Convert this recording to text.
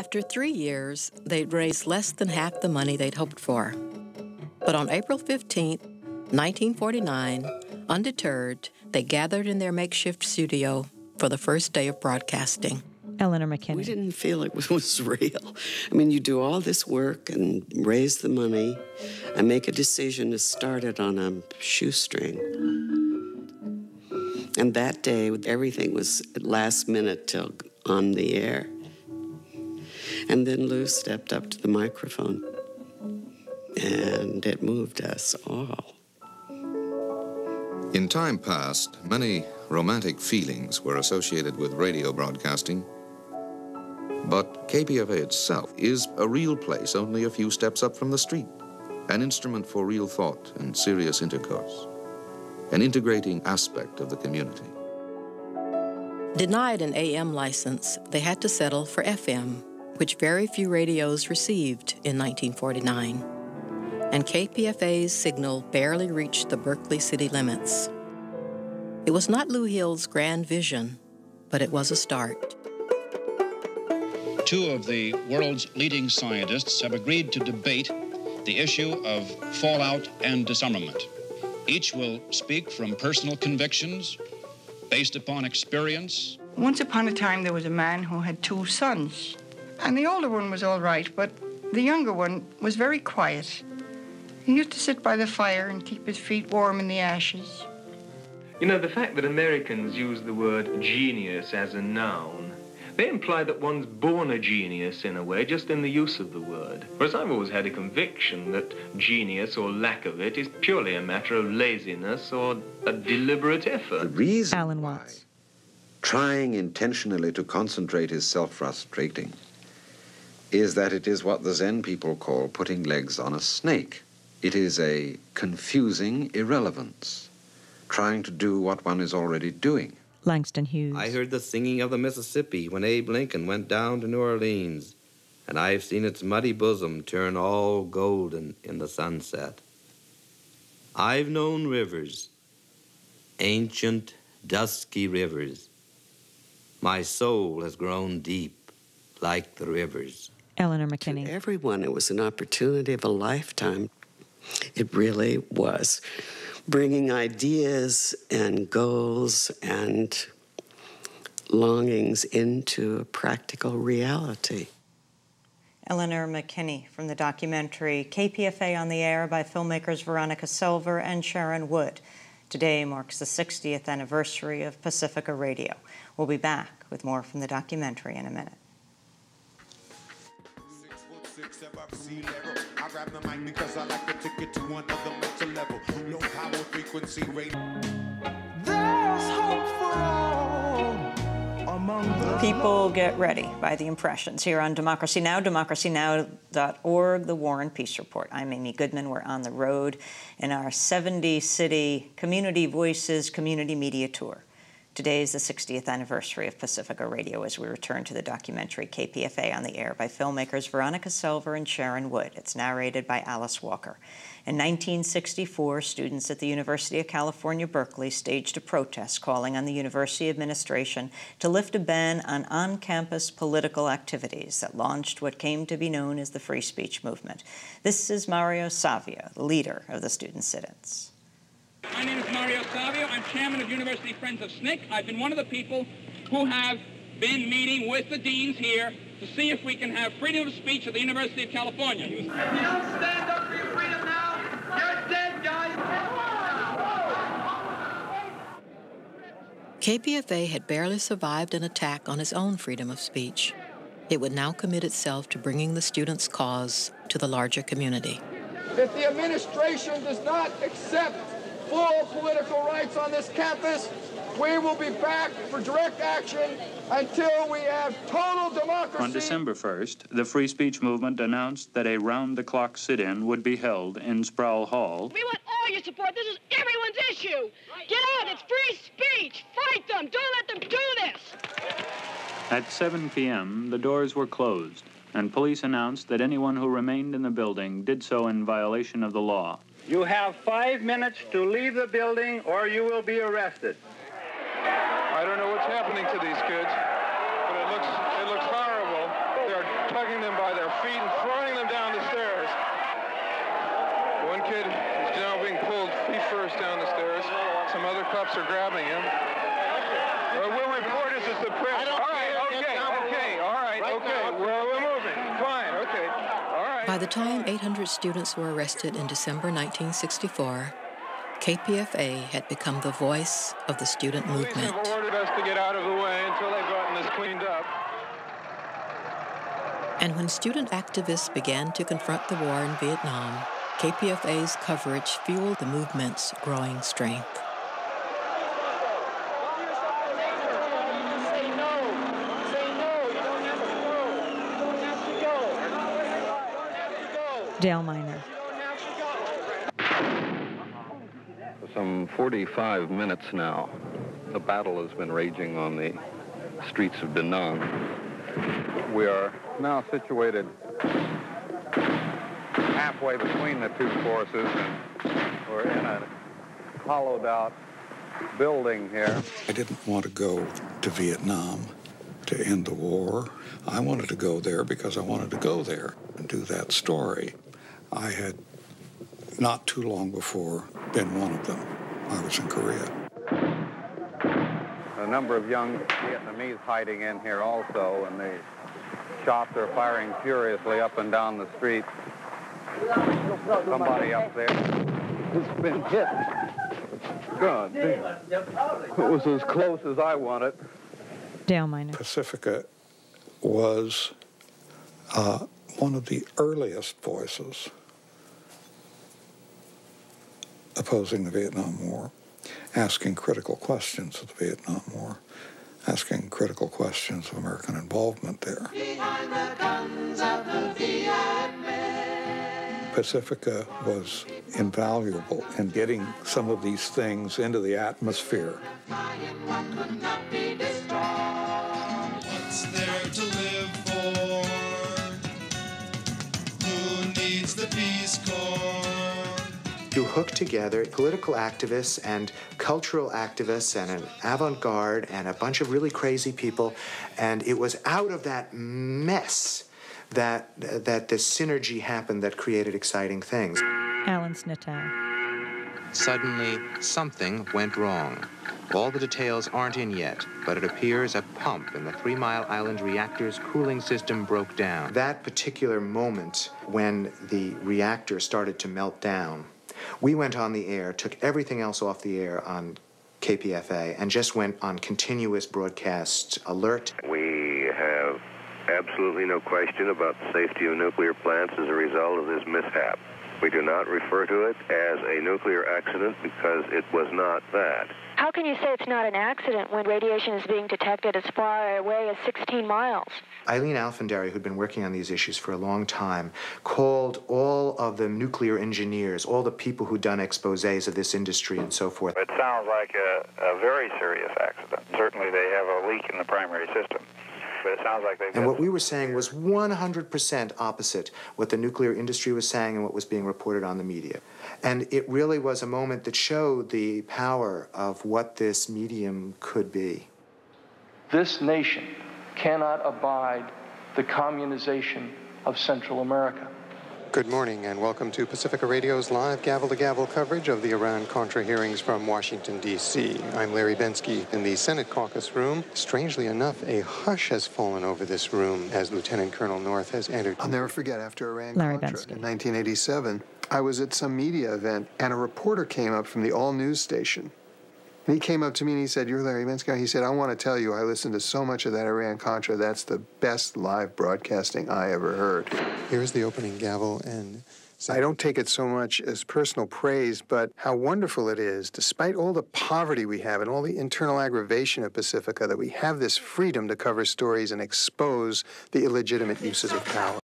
After three years, they'd raised less than half the money they'd hoped for. But on April 15, 1949, undeterred, they gathered in their makeshift studio for the first day of broadcasting. Eleanor McKinney. We didn't feel it was real. I mean, you do all this work and raise the money and make a decision to start it on a shoestring. And that day, everything was last minute till on the air. And then Lou stepped up to the microphone, and it moved us all. In time past, many romantic feelings were associated with radio broadcasting. But KPFA itself is a real place only a few steps up from the street, an instrument for real thought and serious intercourse, an integrating aspect of the community. Denied an AM license, they had to settle for FM, which very few radios received in 1949. And KPFA's signal barely reached the Berkeley city limits. It was not Lou Hill's grand vision, but it was a start. Two of the world's leading scientists have agreed to debate the issue of fallout and disarmament. Each will speak from personal convictions based upon experience. Once upon a time, there was a man who had two sons. And the older one was all right, but the younger one was very quiet. He used to sit by the fire and keep his feet warm in the ashes. You know, the fact that Americans use the word genius as a noun they imply that one's born a genius in a way, just in the use of the word. Whereas I've always had a conviction that genius or lack of it is purely a matter of laziness or a deliberate effort. The reason Alan Watts. trying intentionally to concentrate is self-frustrating is that it is what the Zen people call putting legs on a snake. It is a confusing irrelevance, trying to do what one is already doing. Langston Hughes. I heard the singing of the Mississippi when Abe Lincoln went down to New Orleans, and I've seen its muddy bosom turn all golden in the sunset. I've known rivers, ancient, dusky rivers. My soul has grown deep like the rivers. Eleanor McKinney. To everyone, it was an opportunity of a lifetime. It really was. Bringing ideas and goals and longings into a practical reality. Eleanor McKinney from the documentary KPFA on the Air by filmmakers Veronica Selver and Sharon Wood. Today marks the 60th anniversary of Pacifica Radio. We'll be back with more from the documentary in a minute. I grab the mic because I like to take it to another mental level. Low power frequency rate. There's hope for all. People get ready by the impressions here on Democracy Now!, democracynow.org, the War and Peace Report. I'm Amy Goodman. We're on the road in our 70 city Community Voices Community Media Tour. Today is the 60th anniversary of Pacifica Radio as we return to the documentary KPFA on the Air by filmmakers Veronica Selver and Sharon Wood. It's narrated by Alice Walker. In 1964, students at the University of California, Berkeley staged a protest calling on the university administration to lift a ban on on-campus political activities that launched what came to be known as the free speech movement. This is Mario Savio, the leader of the student sit-ins. My name is Mario Savio. I'm chairman of University Friends of SNCC. I've been one of the people who have been meeting with the deans here to see if we can have freedom of speech at the University of California. If you don't stand up for your freedom now, you're dead, guys. KPFA had barely survived an attack on its own freedom of speech. It would now commit itself to bringing the students' cause to the larger community. If the administration does not accept full political rights on this campus, we will be back for direct action until we have total democracy. On December 1st, the free speech movement announced that a round-the-clock sit-in would be held in Sproul Hall. We want all your support. This is everyone's issue. Get out. It's free speech. Fight them. Don't let them do this. At 7 p.m., the doors were closed, and police announced that anyone who remained in the building did so in violation of the law. You have five minutes to leave the building or you will be arrested. I don't know what's happening to these kids, but it looks, it looks horrible. They're grabbing them by their feet and throwing them down the stairs. One kid is now being pulled feet first down the stairs. Some other cops are grabbing him. Uh, we'll report this as the press. All right, okay, okay, all right, okay. Well, we're moving. Fine, okay. All right. By the time 800 students were arrested in December 1964, KPFA had become the voice of the student movement. have ordered us to get out of the way until they've gotten this cleaned up. And when student activists began to confront the war in Vietnam, KPFA's coverage fueled the movement's growing strength. Say no. Say no. You don't have to go. You don't have to go. You don't have to go. Dale Minor. For some 45 minutes now, the battle has been raging on the streets of Da Nang. We are now situated halfway between the two forces, and we're in a hollowed out building here. I didn't want to go to Vietnam to end the war. I wanted to go there because I wanted to go there and do that story. I had not too long before been one of them. I was in Korea. A number of young Vietnamese hiding in here also, and the shots are firing furiously up and down the street. Somebody up there has been hit. God damn. It was as close as I wanted. Dale Minor. Pacifica was uh, one of the earliest voices opposing the Vietnam War, asking critical questions of the Vietnam War, asking critical questions of American involvement there. The Pacifica was invaluable in getting some of these things into the atmosphere. Hook together political activists and cultural activists and an avant garde and a bunch of really crazy people. And it was out of that mess that, that this synergy happened that created exciting things. Alan Snitow. Suddenly, something went wrong. All the details aren't in yet, but it appears a pump in the Three Mile Island reactor's cooling system broke down. That particular moment when the reactor started to melt down, we went on the air, took everything else off the air on KPFA, and just went on continuous broadcast alert. We have absolutely no question about the safety of nuclear plants as a result of this mishap. We do not refer to it as a nuclear accident because it was not that. How can you say it's not an accident when radiation is being detected as far away as 16 miles? Aileen Alfandary, who'd been working on these issues for a long time, called all of the nuclear engineers, all the people who'd done exposés of this industry and so forth. It sounds like a, a very serious accident. Certainly, they have a leak in the primary system. But it sounds like they've And what we were saying was 100% opposite what the nuclear industry was saying and what was being reported on the media. And it really was a moment that showed the power of what this medium could be. This nation cannot abide the communization of Central America. Good morning and welcome to Pacifica Radio's live gavel to gavel coverage of the Iran Contra hearings from Washington, D.C. I'm Larry Bensky in the Senate caucus room. Strangely enough, a hush has fallen over this room as Lieutenant Colonel North has entered. I'll never forget after Iran Larry Contra Bensky. in 1987, I was at some media event and a reporter came up from the all news station. And he came up to me and he said, You're Larry Bensky. He said, I want to tell you, I listened to so much of that Iran Contra. That's the best live broadcasting I ever heard. Here's the opening gavel. And I don't take it so much as personal praise, but how wonderful it is, despite all the poverty we have and all the internal aggravation of Pacifica, that we have this freedom to cover stories and expose the illegitimate uses of power.